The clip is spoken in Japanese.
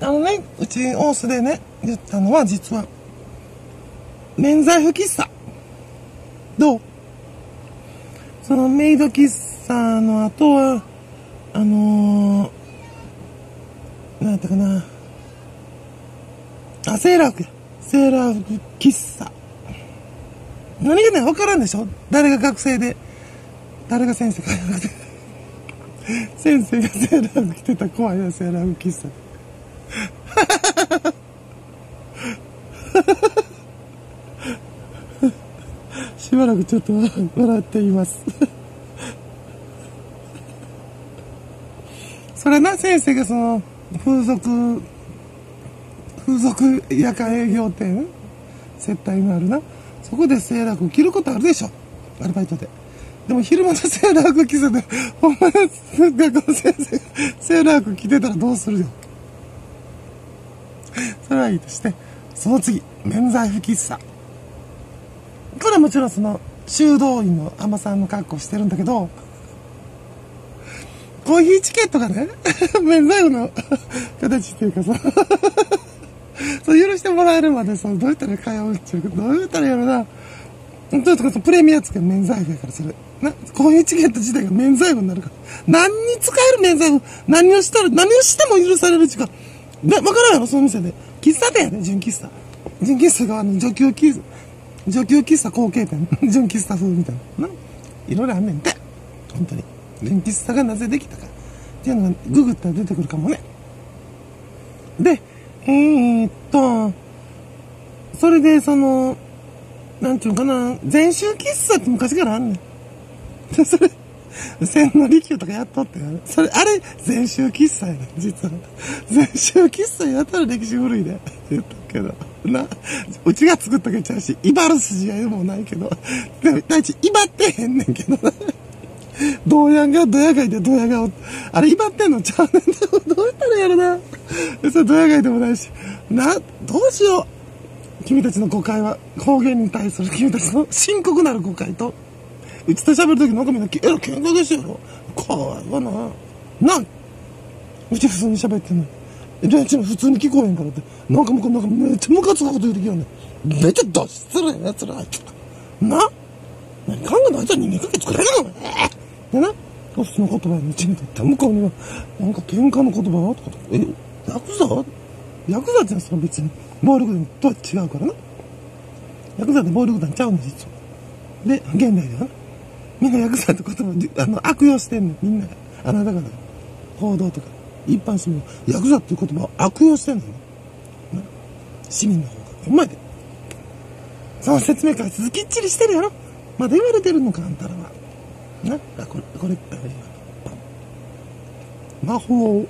あのね、うち大須でね、言ったのは実は、免罪符喫茶。どう？そのメイド喫茶の後は、あのー、なんやったかな。あ、セーラー服や。セーラー服喫茶。何がね、わからんでしょ？誰が学生で、誰が先生か。先生がセーラー服着てた怖いよ、セーラー服喫茶。しばらくちょっと 笑っています。それな、先生がその、風俗、風俗夜間営業店、接待のあるな。そこでセーラー服着ることあるでしょ。アルバイトで。でも昼間のセーラー服着せて、ほんまに学校の先生がセーラー服着てたらどうするよ。それはいいとして、その次、免罪符喫茶。これはもちろんその、修道院の海さんの格好してるんだけど、コーヒーチケットがね、免罪符の 形っていうかさ、そう許してもらえるまでさ、どうやったら通うっていうか、どうやったらやろな。どういうとかプレミアつけ免罪符やから、それ。な、コーヒーチケット自体が免罪符になるから。何に使える免罪符？何をしたら、何をしても許される時間。で、わからんやろ、その店で。喫茶店やね、純喫茶。純喫茶があの、女給喫茶、女給喫茶後継店。純喫茶風みたいな。ないろいろあんねんて。本当に。純喫茶がなぜできたか。っていうのが、ググったら出てくるかもね。で、えー、っと、それで、その、なんていうかな、全集喫茶って昔からあんねん。それ、千の利休とかやっとって。それ、あれ、全集喫茶やね、実は。全集喫茶やったら歴史古いで、言ったけど。な、うちが作ったけちゃうし、威張る筋合いもないけど。でも、第一、威張ってへんねんけどな。ドヤが、ドヤ街でドヤが、あれ威張ってんのちゃうねん。どうやったらやるな。それドヤ街でもないし。な、どうしよう。君たちの誤解は、方言に対する君たちの深刻なる誤解と、うちと喋るときなんかみんな、えら、喧嘩ですよ。怖いわな。な、うち普通に喋ってんの。え、レンチも普通に聞こえへんからって。なんかもう、なんかめっちゃムカつくこと言うてきよね。めっちゃど失礼な奴ら、あいつら。な何考えないと人間関係作れないのでな、普通の言葉やね、うちにとって。向こうには、なんか喧嘩の言葉とかと、え、ヤクザ？ヤクザってのはその別に、暴力団とは違うからな。ヤクザって暴力団ちゃうの、実は。で、現代ではな。みんなヤクザって言葉、あの、悪用してんねん、みんなが。あなた方が。報道とか、一般市民が、ヤクザっていう言葉を悪用してんのよ。な市民の方が。ほんまやで。その説明会続きっちりしてるやろ。まだ言われてるのか、あんたらは。な、これ、これ、あ今。魔法